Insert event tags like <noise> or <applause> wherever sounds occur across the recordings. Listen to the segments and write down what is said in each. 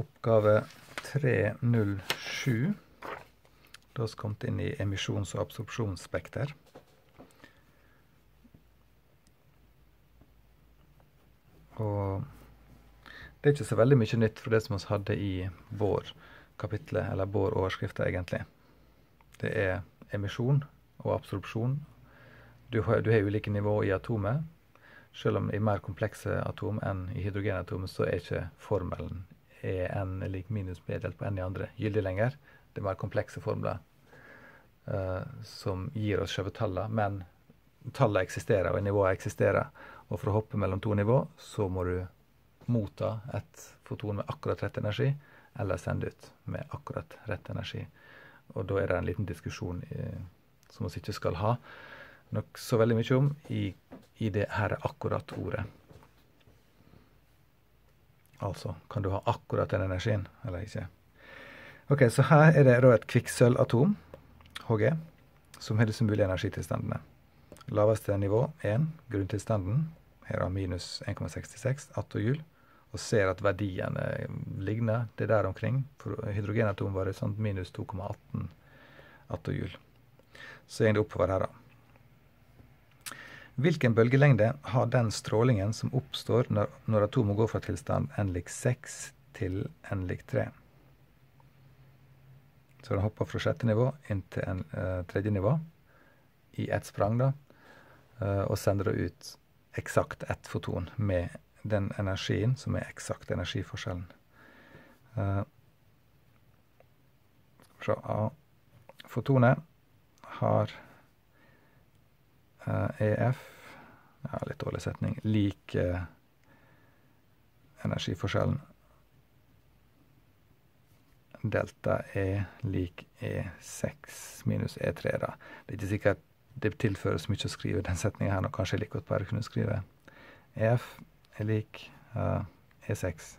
Oppgave 307. Da har vi kommet inn i emisjons- og absorpsjonsspekter. Og det er ikke så veldig mye nytt fra det som vi hadde i vår kapitlet, eller vår overskrift, egentlig. Det er emisjon og absorpsjon. Du har, du har ulike nivåer i atomet. Selv om i mer komplekse atom enn i hydrogenatomet, så er ikke formelen EN lik minus B delt på N i andre gyldig lenger. Det er mer komplekse formler uh, som gir oss selve tallene. Men tallene eksisterer, og nivået eksisterer. Og for å hoppe mellom to nivå, så må du motta et foton med akkurat rett energi, eller sende ut med akkurat rett energi. Og da er det en liten diskusjon i, som vi ikke skal ha nok så veldig mye om i, i det her akkurat-ordet. Altså, kan du ha akkurat den energien eller ikke? Ok, Så her er det da et kvikksølvatom, Hg, som har disse mulige energitilstandene. Laveste nivå 1, grunntilstanden. Her har minus 1,66 attohjul. Og ser at verdiene ligner. Det er der omkring. For hydrogenatom var det sånn minus 2,18 attohjul. Så går det oppover her, da. Hvilken bølgelengde har den strålingen som oppstår når, når atomet går fra tilstand n lik 6 til n lik 3? Så den hopper fra sjette nivå inn til en uh, tredje nivå i ett sprang, da, uh, og sender da ut eksakt ett foton med den energien som er eksakt energiforskjellen. Uh, fra Fotonet har EF ja, litt dårlig setning lik eh, energiforskjellen delta E lik E6 minus E3. da. Det er ikke sikkert det tilføres mye å skrive den setninga her, og kanskje jeg like godt bare kunne skrive EF er lik uh, E6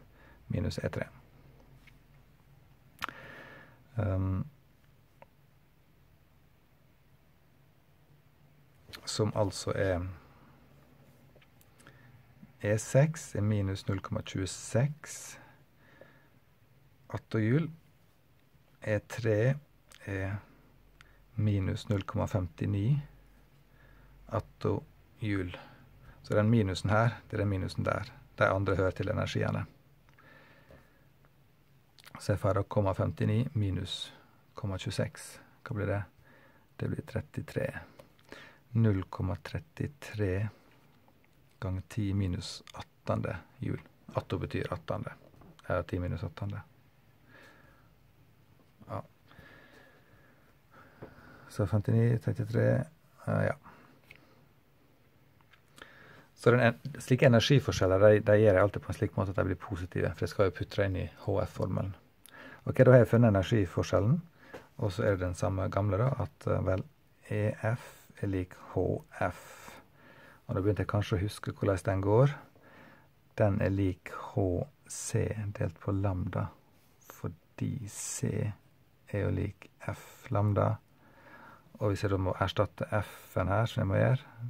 minus E3. Um, som altså er E6 er minus 0,26 atterhjul. E3 er minus 0,59 atterhjul. Så den minusen her, det er den minusen der. De andre hører til energiene. Så jeg får 0,59 minus 0,26. Hva blir det? Det blir 33. 0,33 ganger 10 minus 18. jul. Atto betyr 18. Ja, 10 minus 18. Ja. Så 59, 33 uh, Ja. Så den, slike energiforskjeller de, de gjør jeg alltid på en slik måte at de blir positive, for jeg skal jo putte inn i HF-formelen. Ok, Da har jeg funnet energiforskjellen, og så er det den samme gamle, da, at vel EF er lik HF. Og da begynte jeg kanskje å huske hvordan den går. Den er lik HC delt på lambda, fordi C er jo lik F lambda. Og hvis jeg da må erstatte F-en her, som jeg må gjøre,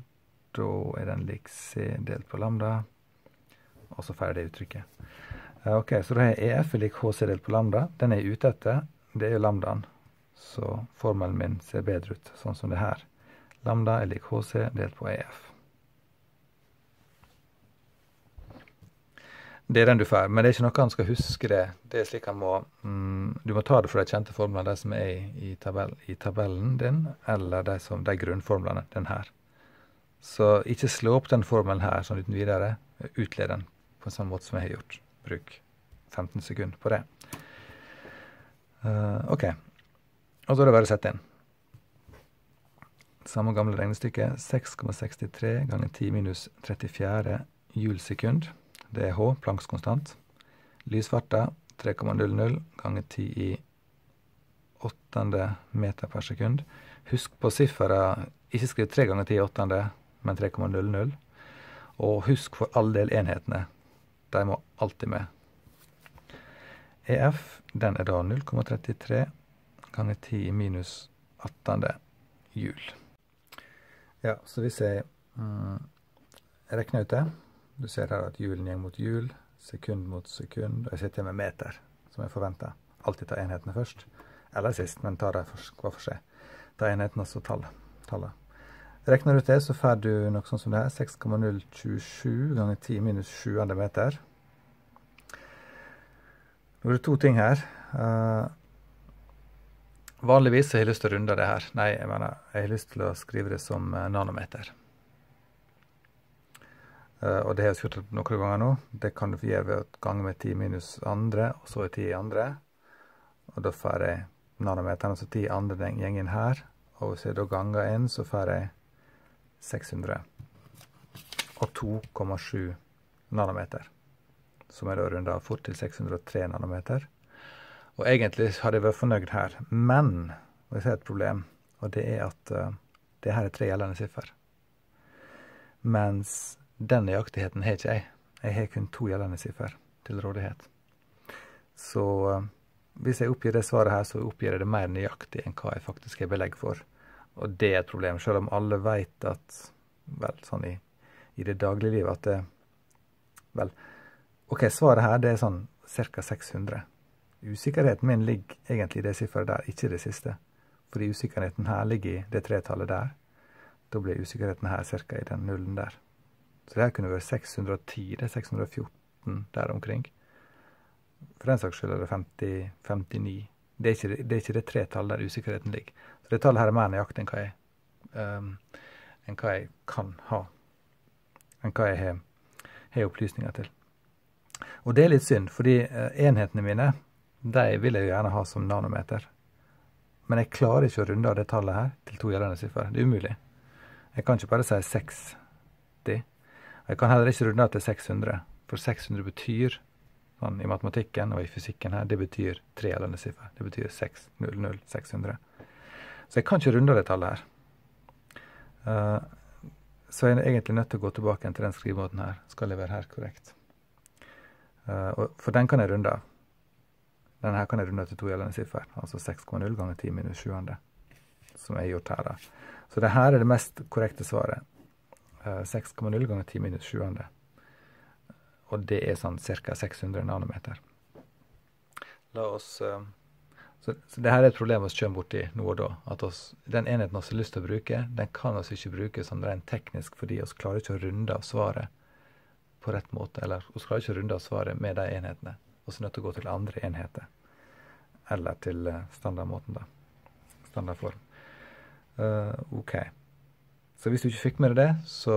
da er den lik C delt på lambda. Og så får jeg det uttrykket. Ok, Så da har jeg EF lik HC delt på lambda. Den er jeg ute etter. Det er jo lambdaen. Så formelen min ser bedre ut, sånn som det her. Lambda er lik HC delt på EF. Det er den du får, men det er ikke noe han skal huske det. Det er slik han må mm, Du må ta det fra de kjente formlene, de som er i, tabell, i tabellen din, eller de, som, de grunnformlene, den her. Så ikke slå opp den formelen her sånn uten videre. Utled den på en sånn måte som jeg har gjort. Bruk 15 sekunder på det. Uh, OK. Og så er det bare å sette inn. Samme gamle regnestykke. 6,63 ganger 10 minus 34 hjulsekund. Det er H, Plancks konstant. Lysfarta 3,00 ganger 10 i åttende meter per sekund. Husk på siffera. Ikke skriv 3 ganger 10 i åttende, men 3,00. Og husk for all del enhetene. De må alltid med. EF den er da 0,33 ganger 10 i minus attende hjul. Ja, så hvis jeg mm, regner ut det du ser her at hjulen går mot hjul, sekund mot sekund. Og jeg sitter med meter, som jeg forventer. Alltid ta enhetene først. Eller sist, men ta dem hver for seg. Ta enhetene og så tallet. tallet. Regner du ut det, så får du noe sånn som det her. 6,027 ganger 10 minus 7 meter. Nå er det to ting her. Uh, vanligvis har jeg lyst til å runde det her. Nei, jeg mener, jeg har lyst til å skrive det som eh, nanometer. Uh, og det har jeg gjort noen ganger nå. Det kan du få gjøre ved å gange med 10 minus andre, og så er 10 andre. Og da får jeg nanometeren, altså 10 andre den gjengen her. Og hvis jeg da ganger inn, så får jeg 600. Og 2,7 nanometer som jeg da runda fort til 603 nanometer. Og egentlig hadde jeg vært fornøyd her, men og jeg ser et problem, og det er at uh, det her er tre gjeldende siffer. Mens den nøyaktigheten har ikke jeg. Jeg har kun to gjeldende siffer til rådighet. Så uh, hvis jeg oppgir det svaret her, så oppgir jeg det mer nøyaktig enn hva jeg faktisk har belegg for. Og det er et problem, selv om alle vet at Vel, sånn i, i det dagliglivet at det Vel, Ok, svaret her det er sånn ca. 600. Usikkerheten min ligger egentlig i det sifferet der, ikke det siste. Fordi usikkerheten her ligger i det tretallet der. Da blir usikkerheten her ca. i den nullen der. Så det her kunne vært 610, det er 614 der omkring. For den saks skyld er det 50, 59. Det er, ikke, det er ikke det tretallet der usikkerheten ligger. Så det tallet her er mer nøyaktig enn hva jeg, um, enn hva jeg kan ha. Enn hva jeg har opplysninger til. Og det er litt synd, fordi eh, enhetene mine de vil jeg gjerne ha som nanometer. Men jeg klarer ikke å runde av det tallet her til to gjeldende siffer. Det er umulig. Jeg kan ikke bare si 60. Jeg kan heller ikke runde av til 600, for 600 betyr sånn i matematikken og i fysikken her, det betyr tre gjeldende siffer. Det betyr 6, 0, 0, 600. Så jeg kan ikke runde av det tallet her. Uh, så jeg er egentlig nødt til å gå tilbake til den skrivemåten her. Skal jeg være her korrekt? Uh, for den kan jeg runde av. Denne her kan jeg runde til to gjeldende siffer, altså 6,0 ganger 10 minus 7. Som jeg har gjort her, da. Så det her er det mest korrekte svaret. Uh, 6,0 ganger 10 minus 7. Og det er sånn ca. 600 nanometer. La oss uh, så, det her er et problem vi kommer borti nå og da. At den enheten vi har lyst til å bruke, den kan vi ikke bruke sånn rent teknisk fordi vi klarer ikke å runde av svaret på rett måte. Eller vi klarer ikke å runde av svaret med de enhetene. Vi er nødt til å gå til andre enheter. Eller til eh, standardmåten, da. Standardform. Uh, OK. Så hvis du ikke fikk med deg det, så,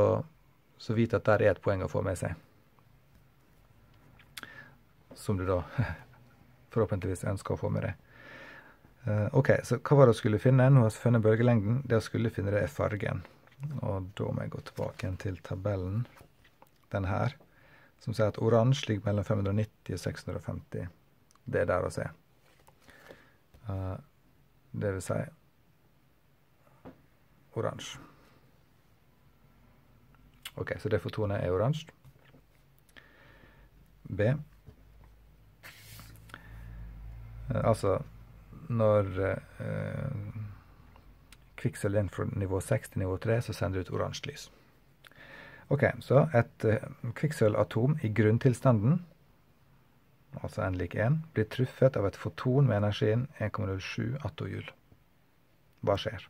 så vit at der er et poeng å få med seg. Som du da <laughs> forhåpentligvis ønsker å få med deg. Uh, OK, så hva var det å skulle finne? Nå har funnet bølgelengden. Det å skulle finne det er fargen. Og da må jeg gå tilbake til tabellen den her, som sier at oransje ligger mellom 590 og 650. Det er der å se. Uh, det vil si oransje. OK, så det fotonet er oransje. B. Uh, altså når uh, kvikksølv er fra nivå 6 til nivå 3, så sender det ut oransje lys. Ok, Så et uh, kvikksølvatom i grunntilstanden, altså n lik 1, blir truffet av et foton med energien 1,07 attojoule. Hva skjer?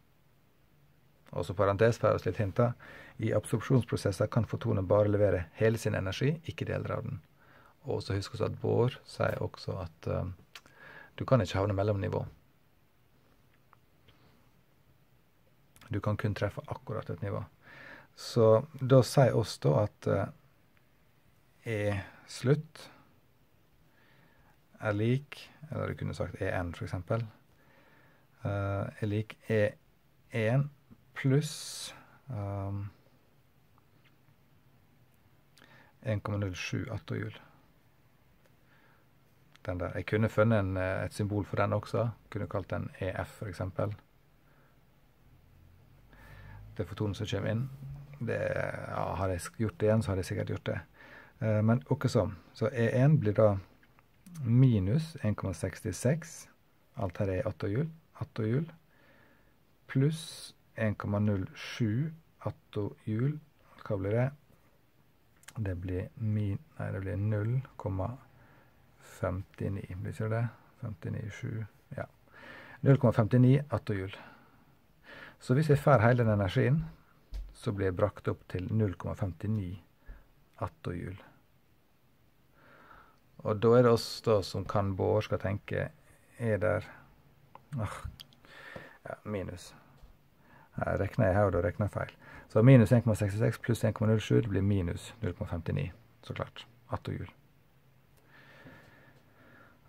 Også parentes for oss litt hinta. I absorpsjonsprosesser kan fotonet bare levere hele sin energi, ikke deler av den. Og så husk også at Bård sier også at uh, du kan ikke havne mellomnivå. Du kan kun treffe akkurat et nivå. Så da sier oss da at uh, E slutt er lik Eller du kunne sagt EN, f.eks. Uh, er lik E1 pluss um, 1,07 attohjul. Den der. Jeg kunne funnet en, eh, et symbol for den også. Kunne kalt den EF, f.eks. Det er fotonen som kommer inn. Det, ja, har jeg gjort det igjen, så har jeg sikkert gjort det. Eh, men også sånn. Så E1 blir da minus 1,66. Alt her er attohjul. Attohjul. Pluss 1,07 attohjul. Hva blir det? Det blir, min, nei, det blir 0,59. Blir ikke det? 59,7 Ja. 0,59 attohjul. Så hvis jeg får hele den energien, så blir jeg brakt opp til 0,59 attohjul. Og da er det oss da som kan båre skal tenke Er der ah, ja, minus. Her regner jeg her, og jeg feil. Så minus 1,66 pluss 1,07 det blir minus 0,59, så klart. Attohjul.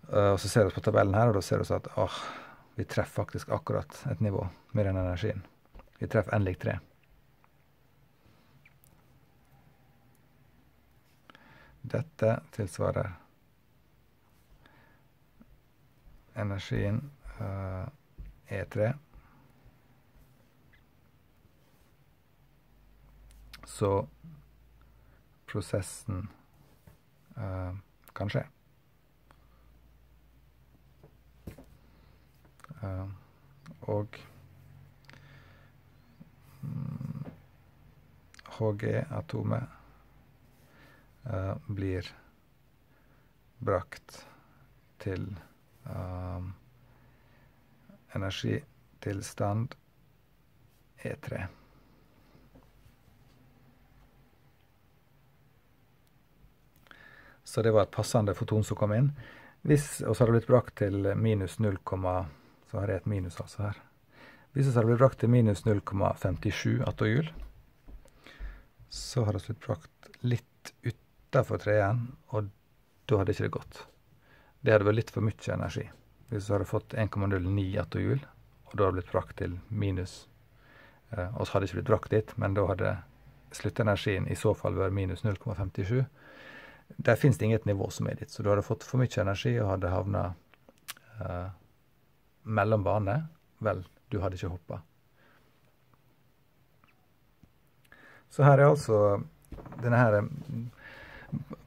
Uh, og så ser vi på tabellen her, og da ser vi at åh, vi treffer faktisk akkurat et nivå med den energien. Vi treffer n lik 3. Dette tilsvarer energien uh, E3 Så prosessen uh, kan skje. Uh, og um, HG-atomet uh, blir brakt til uh, energitilstand E3. Så det var et passende foton som kom inn. Hvis oss hadde blitt brakt til minus 0, så har jeg et minus altså her. Hvis det hadde blitt brakt til minus 0,57 attohjul, så hadde det blitt brakt litt utafor treen, og da hadde ikke det gått. Det hadde vært litt for mye energi. Hvis du hadde fått 1,09 attohjul, og da hadde blitt brakt til minus eh, Og så hadde ikke blitt brakt dit, men da hadde sluttenergien i så fall vært minus 0,57. Der fins det inget nivå som er ditt, så du hadde fått for mye energi og hadde havna eh, mellom bane. Vel, du hadde ikke hoppa. Så her er altså denne her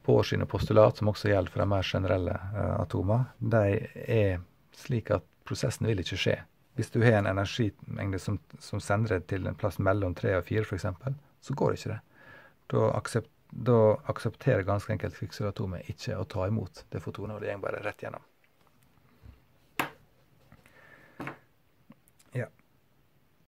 Bohr sine postulat, som også gjelder for de mer generelle uh, atomer, de er slik at prosessen vil ikke skje. Hvis du har en energimengde som, som sender det til en plass mellom 3 og 4 f.eks., så går ikke det. Da aksept da aksepterer ganske enkelt kvikksølvatomet ikke å ta imot det fotonet, og det går bare rett gjennom.